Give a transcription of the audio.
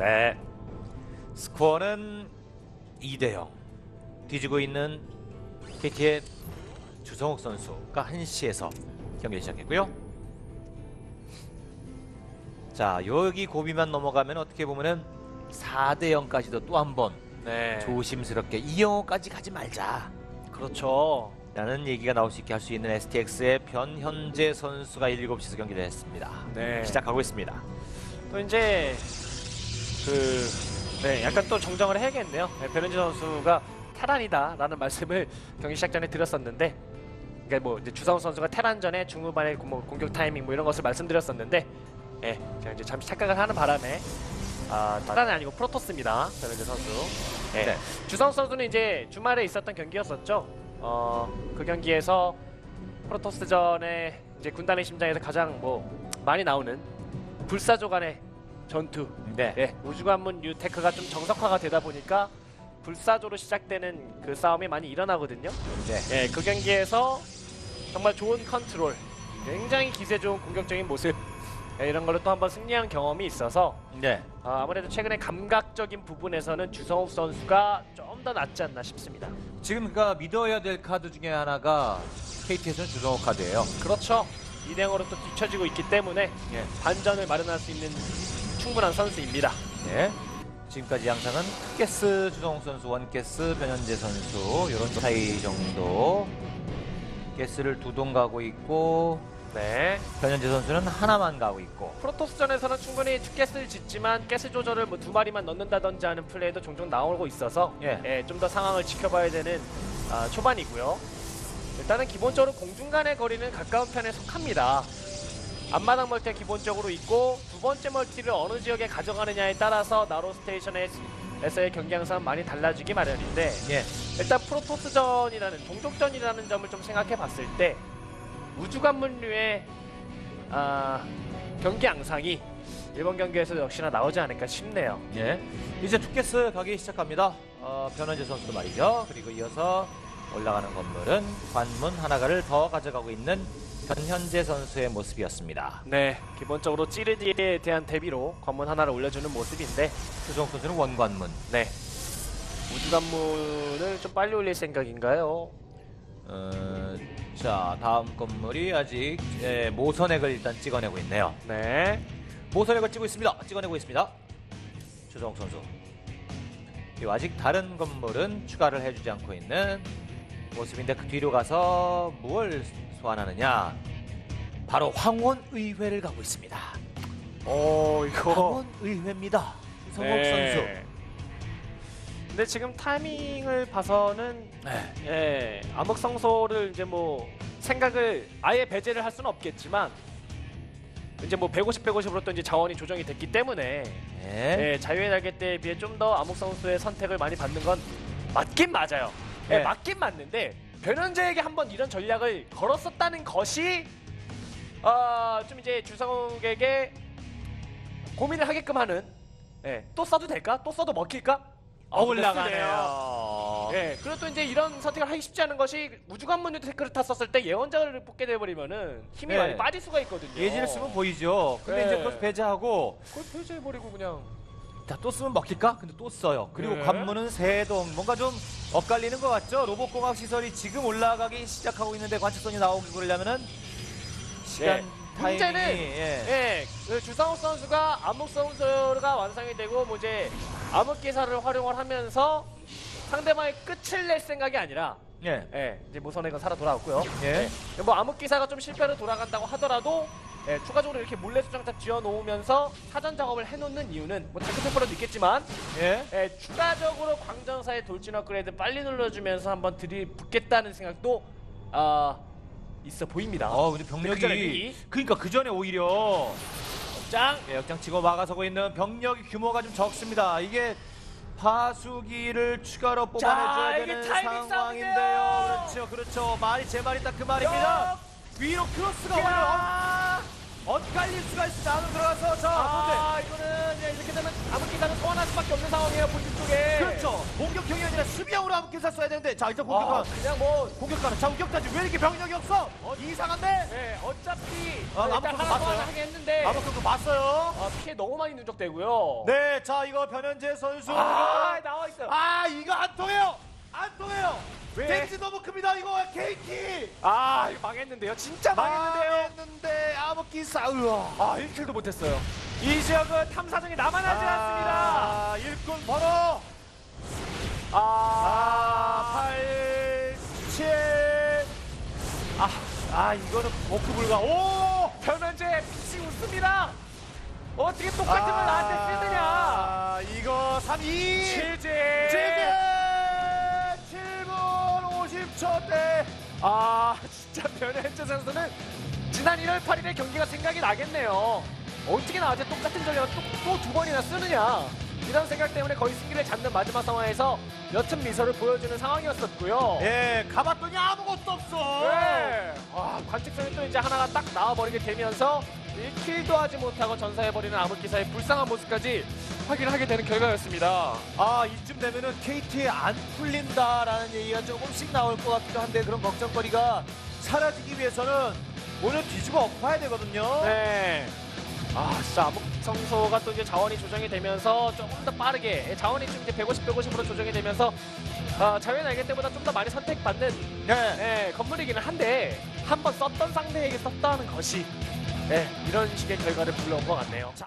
네. 스코어는 2대 0. 뒤지고 있는 KT의 주성욱 선수가 1시에서 경기를 시작했고요. 자, 여기 고비만 넘어가면 어떻게 보면은 4대 0까지도 또 한번 네. 조심스럽게 이영호까지 가지 말자. 그렇죠. 라는 얘기가 나올 수 있게 할 수 있는 STX의 변현재 선수가 7시에서 경기를 했습니다. 네. 시작하고 있습니다. 또 이제 그 네, 약간 또 정정을 해야겠네요. 네, 베른지 선수가 테란이다라는 말씀을 경기 시작 전에 드렸었는데, 그러니까 뭐 이제 주성우 선수가 테란 전에 중후반의 뭐 공격 타이밍 뭐 이런 것을 말씀드렸었는데, 예, 제가 이제 잠시 착각을 하는 바람에 아 테란이 아니고 프로토스입니다. 베른지 선수. 예. 네. 주성우 선수는 이제 주말에 있었던 경기였었죠. 어, 그 경기에서 프로토스전에 이제 군단의 심장에서 가장 뭐 많이 나오는 불사조 간의 전투 네. 예, 우주관문 뉴테크가 좀 정석화가 되다 보니까 불사조로 시작되는 그 싸움이 많이 일어나거든요. 네. 예, 그 경기에서 정말 좋은 컨트롤, 굉장히 기세 좋은 공격적인 모습 예, 이런 걸로 또 한번 승리한 경험이 있어서 네. 아, 아무래도 최근에 감각적인 부분에서는 주성욱 선수가 좀 더 낫지 않나 싶습니다. 지금 그러니까 믿어야 될 카드 중에 하나가 KT에서는 주성호 카드예요. 그렇죠. 이대형으로 또 뒤처지고 있기 때문에 예. 반전을 마련할 수 있는 충분한 선수입니다. 네. 지금까지 양상은 가스 주성호 선수, 원가스 변현재 선수 이런 사이 정도. 가스를 두 동 가고 있고 네. 변현재 선수는 하나만 가고 있고. 프로토스전에서는 충분히 투게스를 짓지만 가스 조절을 뭐 두 마리만 넣는다든지 하는 플레이도 종종 나오고 있어서 예. 좀 더 상황을 지켜봐야 되는 아, 초반이고요. 일단은 기본적으로 공중 간의 거리는 가까운 편에 속합니다. 앞마당 멀티가 기본적으로 있고 두 번째 멀티를 어느 지역에 가져가느냐에 따라서 나로 스테이션에서의 경기 양상은 많이 달라지기 마련인데 예. 일단 프로토스전이라는 동족전이라는 점을 좀 생각해 봤을 때 우주관문류의 아, 경기 양상이 이번 경기에서 역시나 나오지 않을까 싶네요. 예. 이제 투게스 가기 시작합니다. 어, 변현재 선수도 말이죠. 그리고 이어서 올라가는 건물은 관문 하나가를 더 가져가고 있는 변현재 선수의 모습이었습니다. 네, 기본적으로 찌르디에 대한 대비로 관문 하나를 올려주는 모습인데, 주성 선수는 원관문. 네. 우주 관문을 좀 빨리 올릴 생각인가요? 어, 자 다음 건물이 아직 예, 모선액을 일단 찍어내고 있네요. 네. 모선액을 찍고 있습니다. 찍어내고 있습니다. 주성 선수. 아직 다른 건물은 추가를 해주지 않고 있는 모습인데 그 뒤로 가서 무엇을 소환하느냐? 바로 황혼의회를 가고 있습니다. 오, 이거. 황혼의회입니다. 성욱 선수. 근데 지금 타이밍을 봐서는 네. 예, 암흑성소를 이제 뭐 생각을 아예 배제를 할 수는 없겠지만 이제 뭐 150, 150으로 또 이제 자원이 조정이 됐기 때문에 네. 예, 자유의 날개 때에 비해 좀 더 암흑성소의 선택을 많이 받는 건 맞긴 맞아요. 예, 네. 맞긴 맞는데 변현재에게 한번 이런 전략을 걸었었다는 것이 어, 좀 이제 주성욱에게 고민을 하게끔 하는 예, 또 써도 될까? 또 써도 먹힐까? 어, 아, 올라가네요. 예, 그리고 또 이제 이런 선택을 하기 쉽지 않은 것이 우주관문 테크를 탔었을 때 예언자를 뽑게 돼버리면은 힘이 네. 많이 빠질 수가 있거든요. 예지를 쓰면 보이죠. 근데 네. 이제 그걸 배제하고 그걸 폐지해버리고 그냥. 자, 또 쓰면 먹힐까? 근데 또 써요. 그리고 네. 관문은 세동. 뭔가 좀 엇갈리는 것 같죠? 로봇공학 시설이 지금 올라가기 시작하고 있는데 관측선이 나오기 그러려면은 시간 네. 타이밍이 문제는 예. 예, 그 주상욱 선수가 암흑 선수가 완성이 되고 뭐 이제 암흑 기사를 활용을 하면서 상대방의 끝을 낼 생각이 아니라 예. 예, 이제 모선액은 살아 돌아왔고요. 예. 예, 뭐 암흑 기사가 좀 실패로 돌아간다고 하더라도 예, 추가적으로 이렇게 몰래 수정탑 지어 놓으면서 사전 작업을 해놓는 이유는 뭐 다크페퍼로도 있겠지만 예. 예, 추가적으로 광전사의 돌진 업그레이드 빨리 눌러주면서 한번 들이붙겠다는 생각도 아 있어 보입니다. 어, 근데 병력이 미리. 그러니까 그 전에 오히려 짱! 예, 역장 치고 막아서고 있는 병력의 규모가 좀 적습니다. 이게 파수기를 추가로 뽑아내줘야 이게 되는 상황인데요. 그렇죠, 그렇죠. 말이 제 말이 딱 그 말입니다. 위로 크로스가 오히려 엇- 엇갈릴 수가 있습니다. 안으로 들어가서 자, 아, 이거는 예, 이렇게 되면 암흑 기사는 소환할 수밖에 없는 상황이에요 본진 쪽에. 그렇죠. 공격형이 아니라 수비형으로 암흑기사 써야 되는데 자 일단 공격가 아, 그냥 뭐 공격가는 자 공격까지 왜 이렇게 병력이 없어? 이상한데? 네, 어차피 아, 일단 아무것도 하나? 하긴 했는데 아무것도 봤어요. 아, 피해 너무 많이 누적되고요. 네, 자 이거 변현재 선수. 아, 나와 있어요. 아 이거 안 통해요. 안 통해요. 왜? 댄지 너무 큽니다 이거 KT. 아, 이거 망했는데요. 진짜 망했는데요. 망했는데 암흑기사. 으아. 아, 1킬도 못했어요. 이 지역은 탐사정이 남아나지 않습니다. 아, 일꾼 번호. 아, 아, 8, 7. 아, 아 이거는 버크 불가. 오! 변현재 PC 웃습니다. 어떻게 똑같은 걸 나한테 쓰느냐. 아, 이거 3, 2. 제재. 지금 7분 50초 대. 아, 진짜 변현재 선수는 지난 1월 8일의 경기가 생각이 나겠네요. 어떻게 나한테 똑같은 전략을 또두 번이나 쓰느냐. 이런 생각 때문에 거의 승기를 잡는 마지막 상황에서 옅은 미소를 보여주는 상황이었었고요. 예, 가봤더니 아무것도 없어. 네. 와, 관측선이 또 이제 하나가 딱 나와버리게 되면서 1킬도 하지 못하고 전사해버리는 암흑기사의 불쌍한 모습까지 확인하게 되는 결과였습니다. 아, 이쯤 되면은 KT에 안 풀린다라는 얘기가 조금씩 나올 것 같기도 한데 그런 걱정거리가 사라지기 위해서는 오늘 뒤집어 엎어야 되거든요. 네. 아, 진짜 암흑성소가 또 이제 자원이 조정이 되면서 조금 더 빠르게 자원이 좀 이제 150, 150으로 조정이 되면서 아, 자연 알개 때보다 좀 더 많이 선택받는 네. 네, 건물이기는 한데 한 번 썼던 상대에게 썼다는 것이 네, 이런 식의 결과를 불러온 것 같네요. 자,